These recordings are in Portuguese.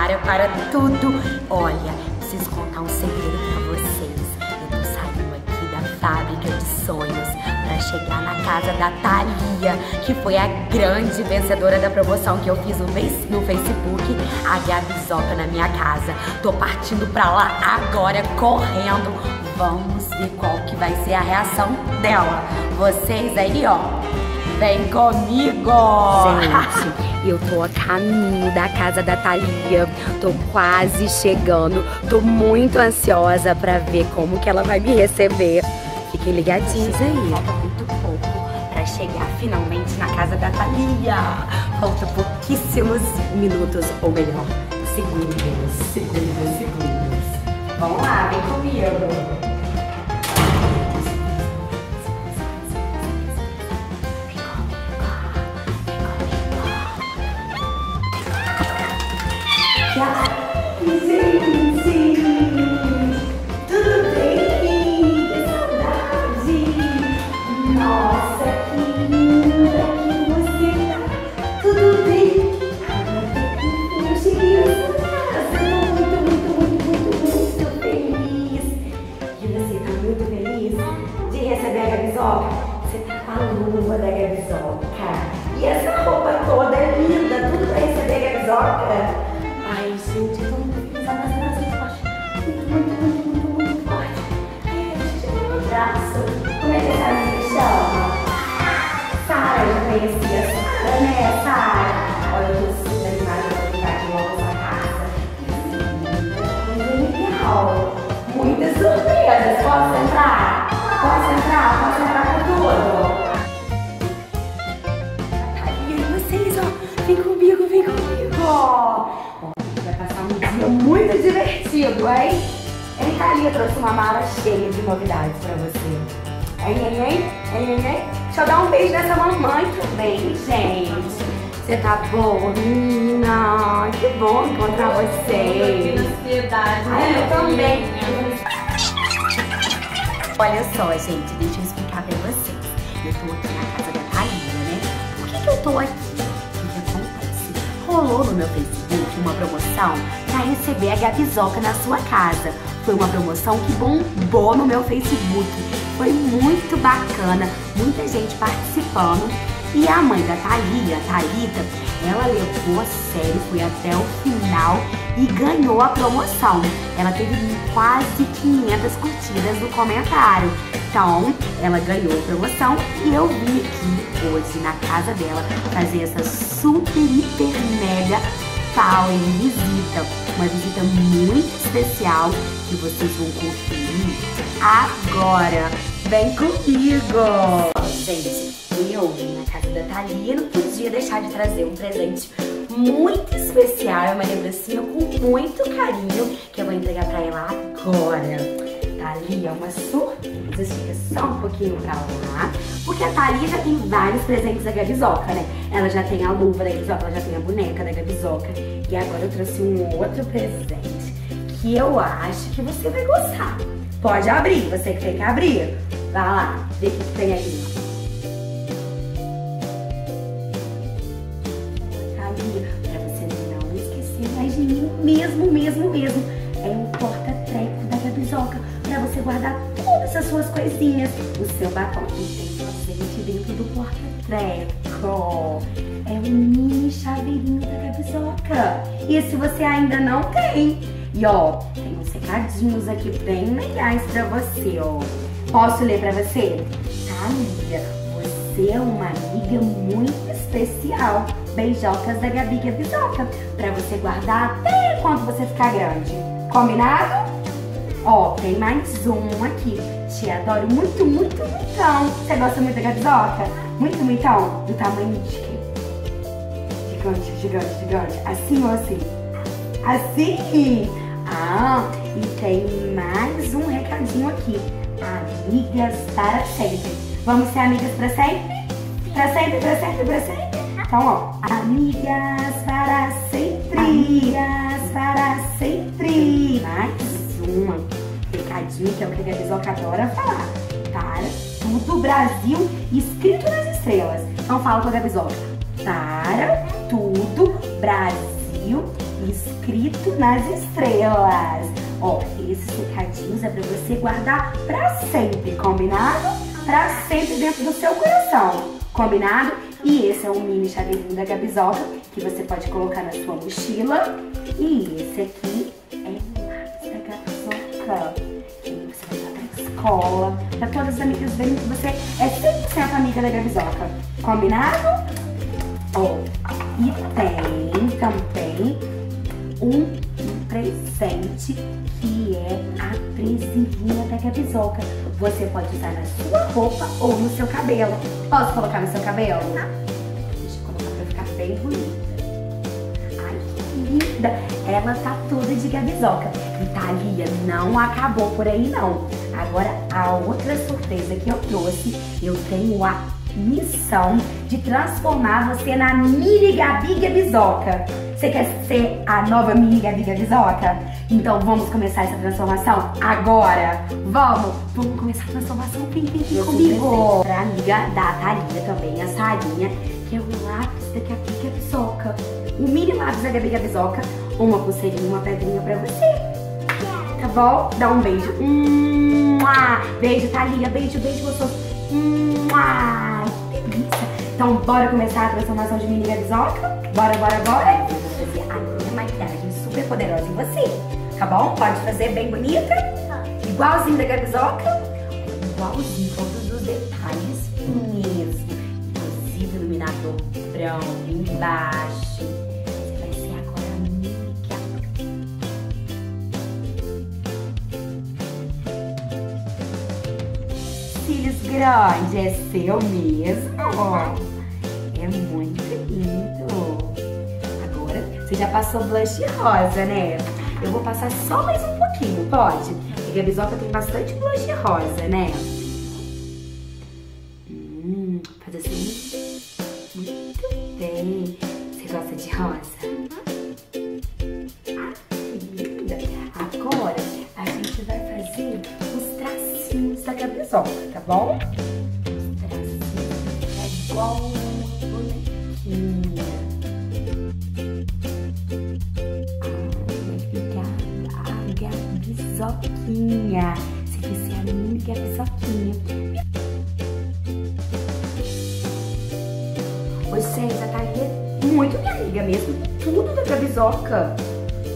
para, para tudo. Olha, preciso contar um segredo pra vocês. Eu tô saindo aqui da fábrica de sonhos para chegar na casa da Thalia, que foi a grande vencedora da promoção que eu fiz no, no Facebook, a Gabizoca na minha casa. Tô partindo pra lá agora, correndo. Vamos ver qual que vai ser a reação dela. Vocês aí, ó, vem comigo! Gente, eu tô a caminho da casa da Thalia. Tô quase chegando. Tô muito ansiosa pra ver como que ela vai me receber. Fiquem ligadinhos aí. Falta muito pouco pra chegar finalmente na casa da Thalia. Falta pouquíssimos minutos, ou melhor, segundos, segundos, segundos. Vamos lá, vem comigo. Trouxe uma mala cheia de novidades pra você. Hein, hein, hein? Hein, hein, hein? Deixa eu dar um beijo nessa mamãe também, gente. Você tá boa, menina? Que bom encontrar vocês. Ai, eu também. Olha só, gente, deixa eu explicar pra vocês. Eu tô aqui na casa da Thalia, né? Por que, que eu tô aqui? O que acontece? Rolou no meu Facebook uma promoção pra receber a Gabizoca na sua casa. Foi uma promoção que bombou no meu Facebook. Foi muito bacana, muita gente participando. E a mãe da Thalia, Thalita, ela levou a sério, foi até o final e ganhou a promoção. Ela teve quase 500 curtidas no comentário. Então, ela ganhou a promoção e eu vim aqui hoje na casa dela fazer essa super, hiper, mega power visita. Uma visita muito especial que vocês vão conferir agora. Vem comigo! Gente, eu vim na casa da Thalia não podia deixar de trazer um presente muito especial, uma lembrancinha com muito carinho que eu vou entregar pra ela agora. Thalia, uma surpresa, fica só um pouquinho pra lá, porque a Thalia já tem vários presentes da Gabizoca, né? Ela já tem a luva da Gabizoca, ela já tem a boneca da Gabizoca, e agora eu trouxe um outro presente que eu acho que você vai gostar. Pode abrir, você que tem que abrir. Vai lá, vê o que, que tem aí. Thalia, pra você não esquecer mais de mim, mesmo, mesmo, mesmo. Você guardar todas as suas coisinhas. O seu batom que tem presente dentro do porta-treco. É um mini chaveirinho da Gabizoca. E se você ainda não tem, e ó, tem uns recadinhos aqui bem legais pra você, ó. Posso ler pra você? Thalia, você é uma amiga muito especial. Beijocas da Gabi Gabizoca. Pra você guardar até quando você ficar grande. Combinado? Ó, tem mais um aqui. Te adoro muito, muito, muito. Você gosta muito da Gabizoca? Muito, muito. Do tamanho de quê? Gigante, gigante, gigante. Assim ou assim? Assim? Ah, e tem mais um recadinho aqui. Amigas para sempre. Vamos ser amigas para sempre? Para sempre, para sempre, para sempre? Então, ó. Amigas para sempre. Amigas para sempre. Uma recadinho que é o que a Gabizoca adora falar. Para tudo Brasil escrito nas estrelas. Então fala com a Gabizoca. Para tudo Brasil escrito nas estrelas. Ó, esses recadinhos é pra você guardar pra sempre, combinado? Pra sempre dentro do seu coração, combinado? E esse é um mini chaveirinho da Gabizoca que você pode colocar na sua mochila. E esse aqui Que você vai pra escola, pra todas as amigas verem que você é 100% amiga da Gabizoca. Combinado? Ó, e tem também um presente que é a presilhinha da Gabizoca. Você pode usar na sua roupa ou no seu cabelo. Posso colocar no seu cabelo? Tá. Linda! Ela tá toda de Gabizoca. E Thalia, não acabou por aí não. Agora, a outra surpresa que eu trouxe, eu tenho a missão de transformar você na mini Gabi Gabizoca. Você quer ser a nova mini Gabi Gabizoca? Então vamos começar essa transformação agora? Vamos! Vamos começar a transformação? Vem, vem, vem comigo! Pra amiga da Thalia também, a Sarinha, que é o lápis da Gabi Gabizoca. Mini lápis da Gabi Gabizoca, uma pulseirinha, uma pedrinha pra você. Tá bom? Dá um beijo. Beijo, Thalia. Beijo, beijo gostoso. Que delícia. Então, bora começar a transformação de mini gabizoca? Bora, bora, bora? Vou fazer a minha maquiagem super poderosa em você. Tá bom? Pode fazer bem bonita. Igualzinho da gabizoca. Igualzinho, todos os detalhes mesmo. Inclusive iluminador branco embaixo. Grande, é seu mesmo? É muito lindo. Agora, você já passou blush rosa, né? Eu vou passar só mais um pouquinho, pode? Porque a bisoca tem bastante blush rosa, né? Hum, faz assim. Muito bem. Você gosta de rosa? Ah, linda. Agora, a gente vai fazer os tracinhos da cabezoca, tá bom? igual bonequinha. A gabizoquinha. Você quer ser a minha gabizoquinha. Oi, César, tá aí muito minha amiga mesmo. Tudo da gabizoca.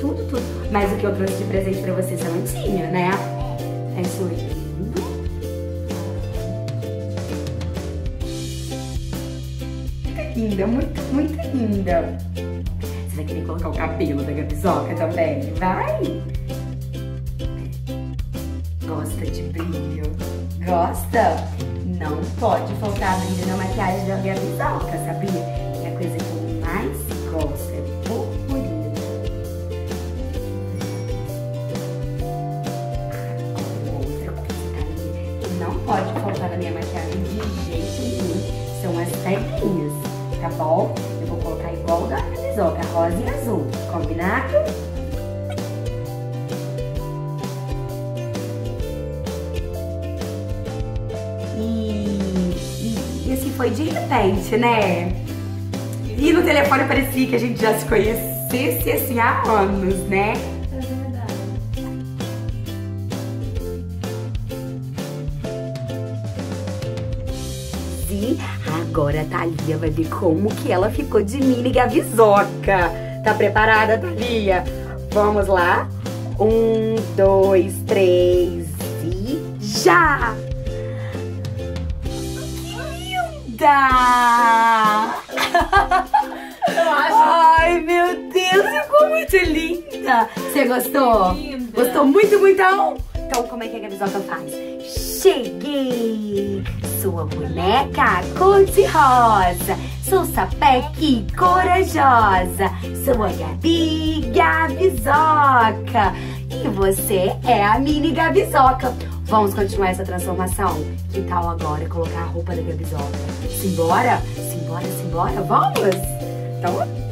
Tudo, tudo. Mas o que eu trouxe de presente pra você, você não tinha, né? É isso aí. Linda, muito, muito linda. Você vai querer colocar o cabelo da Gabizoca também? Vai? Gosta de brilho? Gosta? Não pode faltar brilho na maquiagem da Gabizoca, sabia? É a coisa que eu mais gosto, é pode faltar na minha maquiagem de jeito nenhum são as pedrinhas tá bom? Eu vou colocar igual da camisoca, rosa e azul, combinado? E, e esse foi de repente, né? E no telefone parecia que a gente já se conhecesse assim há anos, né? Agora a Thalia vai ver como que ela ficou de mini gavizoca. Tá preparada, Thalia? Vamos lá? Um, dois, três e já! Que linda! Ai, meu Deus, ficou muito linda! Você gostou? Gostou muito, muito? Então, como é que a Gabizoca faz? Cheguei! sua boneca cor-de-rosa. Sou sapeque corajosa. Sou a Gabi Gabizoca. E você é a mini Gabizoca. Vamos continuar essa transformação? Que tal agora colocar a roupa da Gabizoca? Simbora? Simbora, simbora? Vamos? Então...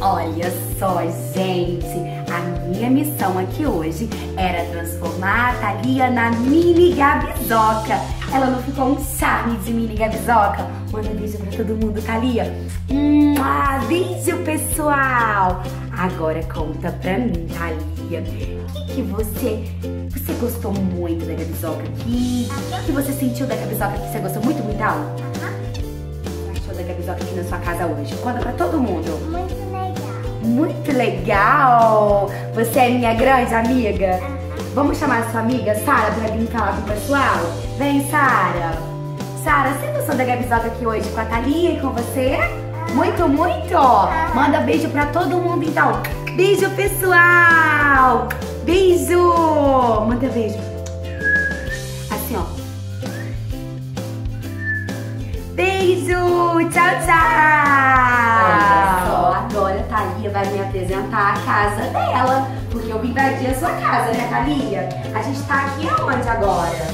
Olha só, gente. A minha missão aqui hoje era transformar a Thalia na mini Gabizoca. Ela não ficou um charme de mini Gabizoca? Manda beijo pra todo mundo, Thalia. Ah, beijo, pessoal. Agora conta pra mim, Thalia. O que, que você... Você gostou muito da Gabizoca aqui? O que você sentiu da Gabizoca aqui? Você gostou muito, muito? Aham. O que achou da Gabizoca aqui na sua casa hoje? Conta pra todo mundo. Muito. Muito legal! Você é minha grande amiga? Vamos chamar a sua amiga Sara pra vir falar com o pessoal? Vem, Sara! Sara, você gostou da Gabizoca aqui hoje com a Thalia e com você? Muito, muito! Manda beijo pra todo mundo então! Beijo, pessoal! Beijo! Manda beijo! Apresentar a casa dela. Porque eu vim invadir a sua casa, né, Thalia? A gente tá aqui aonde agora?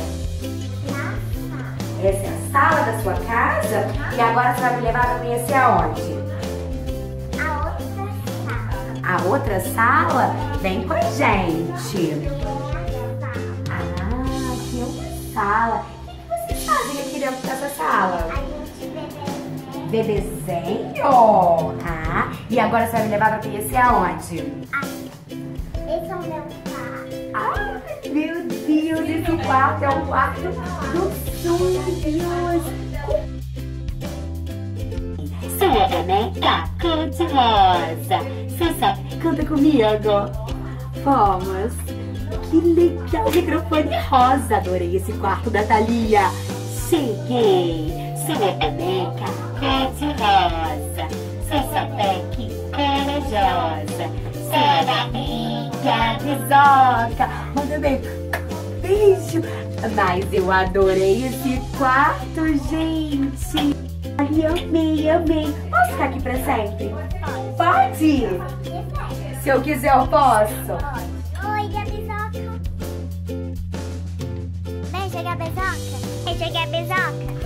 Essa é a sala da sua casa? E agora você vai me levar pra conhecer aonde? A outra sala. A outra sala? Vem com a gente. Ah, aqui é uma sala. O que que vocês fazem aqui dentro dessa sala? A gente bebeu. Bebezinho! Ah, e agora você vai me levar pra conhecer aonde? Aqui. Esse é o meu quarto. Ai, meu Deus, esse quarto é um quarto dos sonhos. Sua boneca cor-de-rosa. Sassá, canta comigo. Vamos. Que legal, microfone rosa. Adorei esse quarto da Thalia. Cheguei. Sua boneca cor-de-rosa. Sassapec corajosa. Sua amiga bisoca. Manda bem. Beijo. Mas eu adorei esse quarto, gente. Ai, amei, amei. Posso ficar aqui pra sempre? Pode? Se eu quiser, eu posso. Oi, Gabizoca. Beijo, Gabizoca. Beijo, Gabizoca.